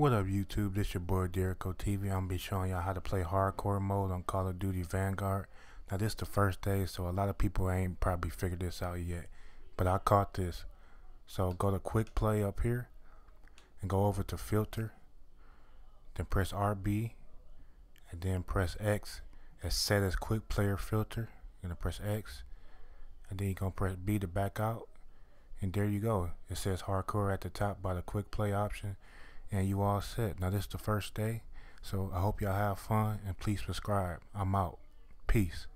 What up YouTube, this your boy Dericoe TV. I'm gonna be showing y'all how to play hardcore mode on Call of Duty Vanguard. Now this the first day, so a lot of people ain't probably figured this out yet. But I caught this. So go to quick play up here and go over to filter. Then press RB and then press X and set as quick player filter. You're gonna press X and then you're gonna press B to back out. And there you go. It says hardcore at the top by the quick play option and you all set. Now this is the first day, so I hope y'all have fun and please subscribe. I'm out. Peace.